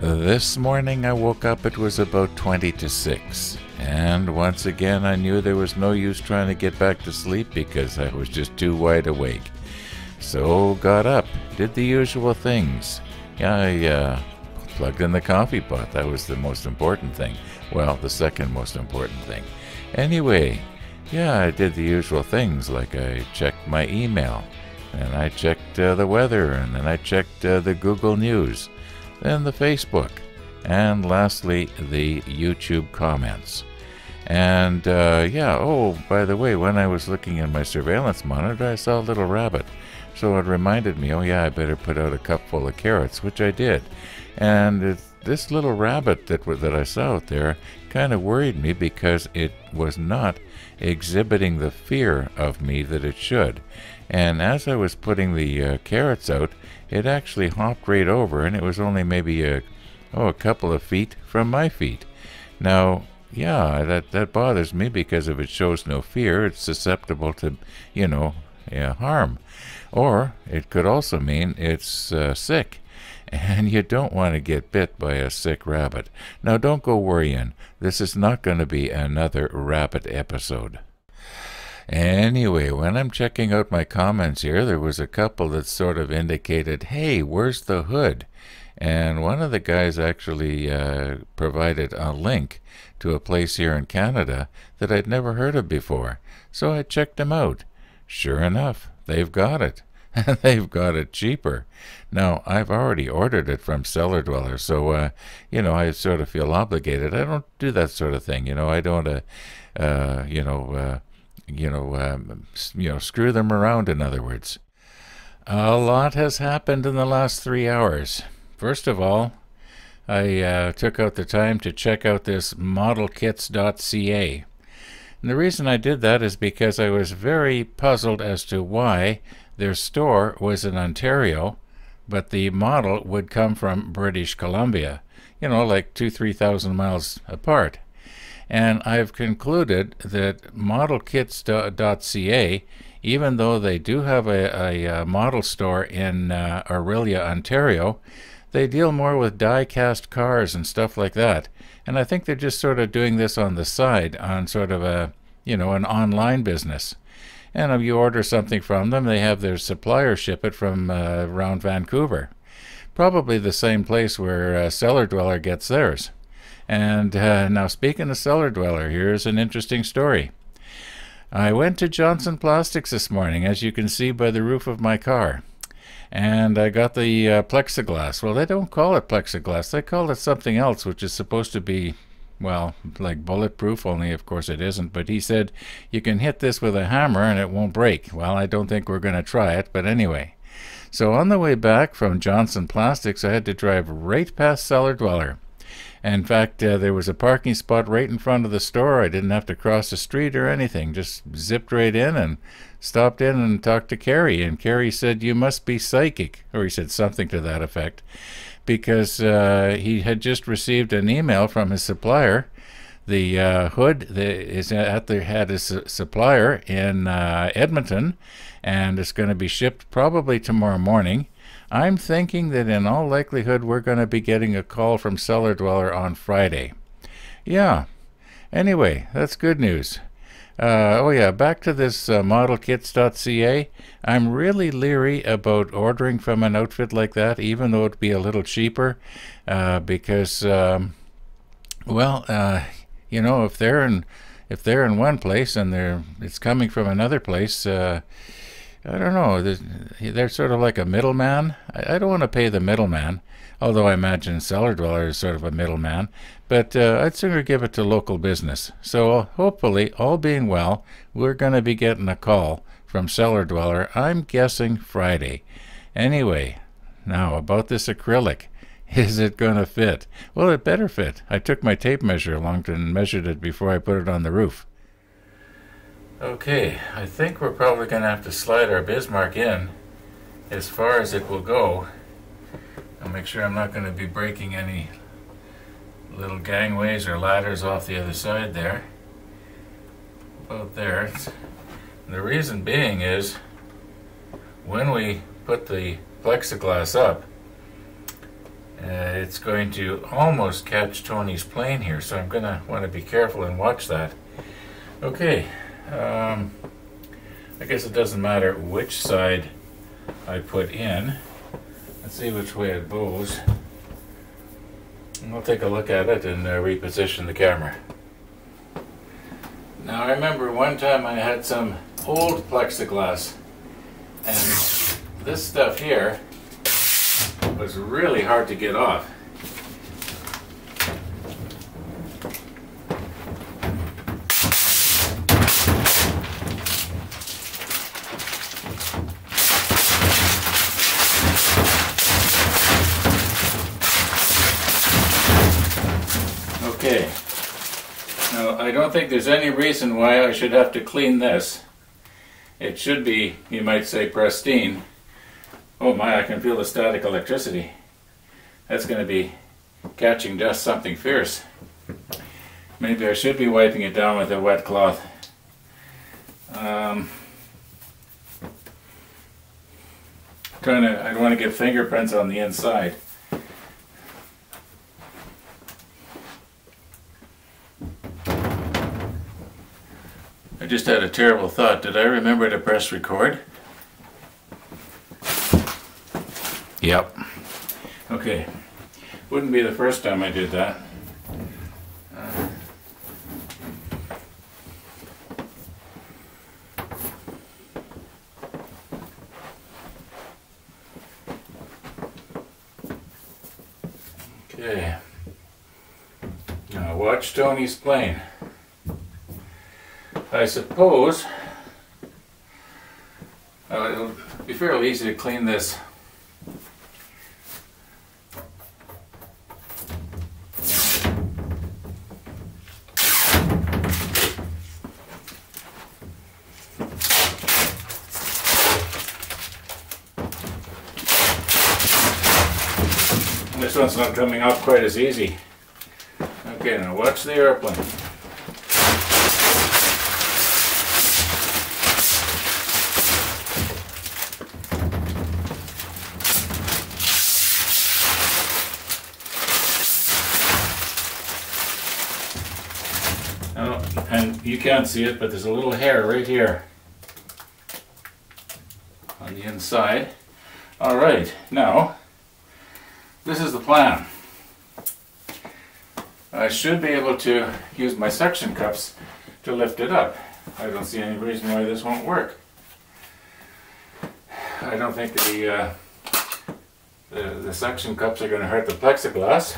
This morning I woke up, it was about 20 to 6. And once again, I knew there was no use trying to get back to sleep because I was just too wide awake. So got up, did the usual things. Yeah, I uh, plugged in the coffee pot. That was the most important thing. Well, the second most important thing. Anyway, yeah, I did the usual things like I checked my email, and I checked uh, the weather, and then I checked uh, the Google News, then the Facebook, and lastly, the YouTube comments. And uh, yeah, oh, by the way, when I was looking in my surveillance monitor, I saw a little rabbit. So it reminded me, oh yeah, I better put out a cup full of carrots, which I did. And this little rabbit that that I saw out there kind of worried me because it was not exhibiting the fear of me that it should. And as I was putting the uh, carrots out, it actually hopped right over, and it was only maybe a oh a couple of feet from my feet. Now, yeah, that that bothers me because if it shows no fear, it's susceptible to, you know, yeah, harm. Or it could also mean it's uh, sick, and you don't want to get bit by a sick rabbit. Now, don't go worrying. This is not going to be another rabbit episode. Anyway, when I'm checking out my comments here, there was a couple that sort of indicated, hey, where's the hood? And one of the guys actually uh, provided a link to a place here in Canada that I'd never heard of before. So I checked them out. Sure enough, they've got it. They've got it cheaper. Now, I've already ordered it from Cellar Dweller, so, uh, you know, I sort of feel obligated. I don't do that sort of thing, you know. I don't, uh, uh, you know, uh, you know, um, you know, screw them around, in other words. A lot has happened in the last three hours. First of all, I uh, took out the time to check out this modelkits.ca. And the reason I did that is because I was very puzzled as to why their store was in Ontario, but the model would come from British Columbia, you know, like two, three thousand miles apart. And I've concluded that modelkits.ca, even though they do have a, a, model store in uh, Orillia, Ontario, they deal more with die cast cars and stuff like that. And I think they're just sort of doing this on the side, on sort of a, you know, an online business. And if you order something from them, they have their supplier ship it from uh, around Vancouver. Probably the same place where uh, Cellar Dweller gets theirs. And uh, now, speaking of Cellar Dweller, here's an interesting story. I went to Johnson Plastics this morning, as you can see by the roof of my car and I got the uh, plexiglass. Well, they don't call it plexiglass. They call it something else, which is supposed to be, well, like bulletproof, only of course it isn't. But he said you can hit this with a hammer and it won't break. Well, I don't think we're going to try it, but anyway. So on the way back from Johnson Plastics, I had to drive right past Cellar Dweller. In fact, uh, there was a parking spot right in front of the store. I didn't have to cross the street or anything. Just zipped right in and stopped in and talked to Carrie. And Carrie said, You must be psychic. Or he said something to that effect. Because uh, he had just received an email from his supplier. The uh, hood is at the had his supplier in uh, Edmonton, and it's going to be shipped probably tomorrow morning. I'm thinking that in all likelihood we're going to be getting a call from Cellar Dweller on Friday. Yeah. Anyway, that's good news. Uh, oh yeah, back to this uh, modelkits.ca. I'm really leery about ordering from an outfit like that, even though it'd be a little cheaper, uh, because, um, well, uh, you know, if they're in if they're in one place and they're it's coming from another place, uh, I don't know. They're sort of like a middleman. I, don't want to pay the middleman, although I imagine Cellar Dweller is sort of a middleman. But uh, I'd sooner give it to local business. So hopefully, all being well, we're going to be getting a call from Cellar Dweller. I'm guessing Friday. Anyway, now about this acrylic. Is it going to fit? Well, it better fit. I took my tape measure along and measured it before I put it on the roof. Okay, I think we're probably going to have to slide our Bismarck in as far as it will go. I'll make sure I'm not going to be breaking any little gangways or ladders off the other side there. About there. The reason being is when we put the plexiglass up, Uh, it's going to almost catch Tony's plane here, so I'm going to want to be careful and watch that. Okay, um, I guess it doesn't matter which side I put in. Let's see which way it bows. And I'll take a look at it and uh, reposition the camera. Now I remember one time I had some old plexiglass and this stuff here was really hard to get off. Okay. Now, I don't think there's any reason why I should have to clean this. It should be, you might say, pristine. Oh my, I can feel the static electricity. That's going to be catching dust something fierce. Maybe I should be wiping it down with a wet cloth. Um, trying to, I don't want to get fingerprints on the inside. Just had a terrible thought. Did I remember to press record? Yep. Okay. Wouldn't be the first time I did that. Uh, okay. Now watch Tony's plane. I suppose uh, it'll be fairly easy to clean this This one's not coming off quite as easy. Okay, now watch the airplane. Oh, and you can't see it, but there's a little hair right here on the inside. All right, now this is the plan. I should be able to use my suction cups to lift it up. I don't see any reason why this won't work. I don't think the, uh, the, the suction cups are going to hurt the plexiglass.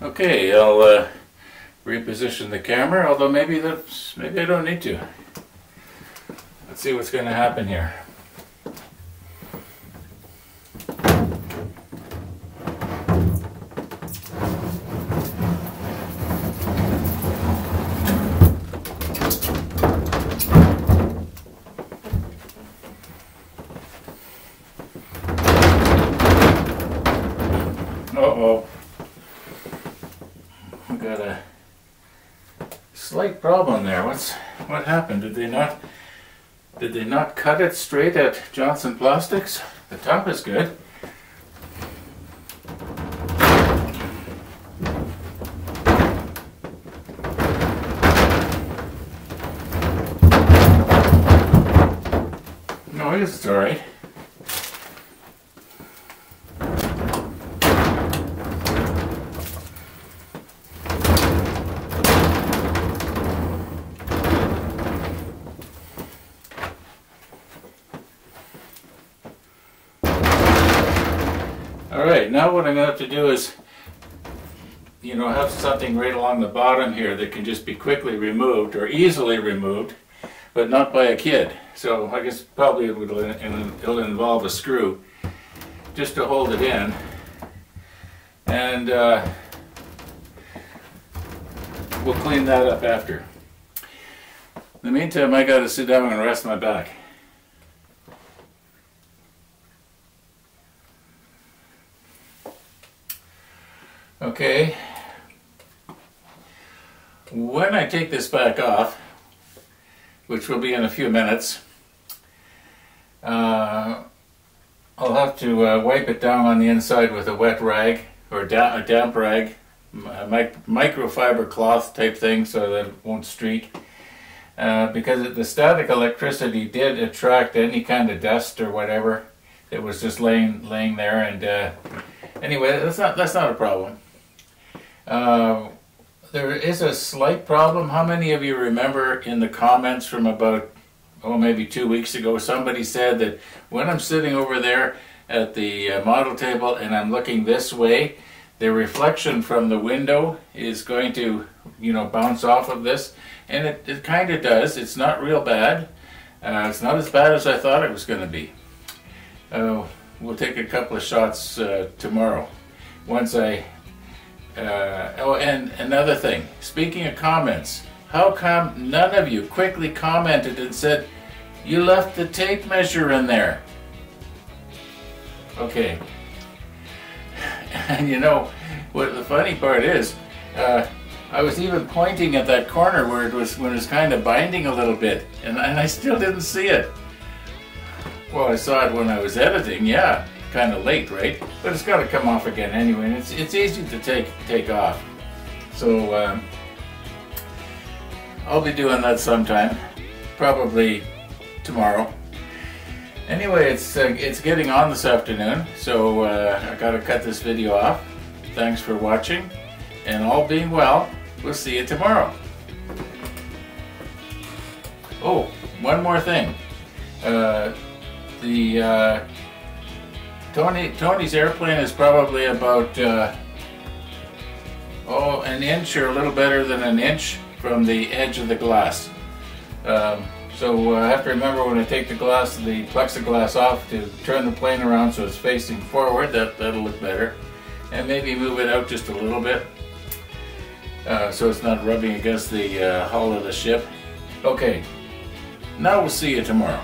Okay, I'll uh, reposition the camera, although maybe that's, maybe I don't need to. Let's see what's going to happen here. Uh-oh. We got a problem there. What's what happened? Did they not did they not cut it straight at Johnson Plastics? The top is good. Now what I'm going to have to do is, you know, have something right along the bottom here that can just be quickly removed or easily removed, but not by a kid. So I guess probably it will, it'll involve a screw just to hold it in. And uh, we'll clean that up after. In the meantime, I got to sit down and rest my back. Okay. When I take this back off, which will be in a few minutes, uh, I'll have to uh, wipe it down on the inside with a wet rag or a damp rag, a mic microfiber cloth type thing so that it won't streak. Uh, because the static electricity did attract any kind of dust or whatever that was just laying laying there. And uh, anyway, that's not that's not a problem. Uh, there is a slight problem. How many of you remember in the comments from about oh maybe two weeks ago somebody said that when I'm sitting over there at the uh, model table and I'm looking this way, the reflection from the window is going to you know bounce off of this and it, it kind of does. It's not real bad. Uh, it's not as bad as I thought it was going to be. Uh, we'll take a couple of shots uh, tomorrow once I. Uh, oh, and another thing. Speaking of comments, how come none of you quickly commented and said you left the tape measure in there? Okay. And you know what the funny part is? Uh, I was even pointing at that corner where it was when it was kind of binding a little bit, and, and I still didn't see it. Well, I saw it when I was editing, yeah, kind of late, right? But it's got to come off again anyway, and it's it's easy to take take off. So um, I'll be doing that sometime, probably tomorrow. Anyway, it's uh, it's getting on this afternoon, so uh, I got to cut this video off. Thanks for watching, and all being well. We'll see you tomorrow. Oh, one more thing. Uh, the uh, Tony Tony's airplane is probably about uh, oh an inch or a little better than an inch from the edge of the glass. Um, so uh, I have to remember when I take the glass, the plexiglass off, to turn the plane around so it's facing forward. That that'll look better, and maybe move it out just a little bit. Uh, so it's not rubbing against the uh, hull of the ship. Okay, now we'll see you tomorrow.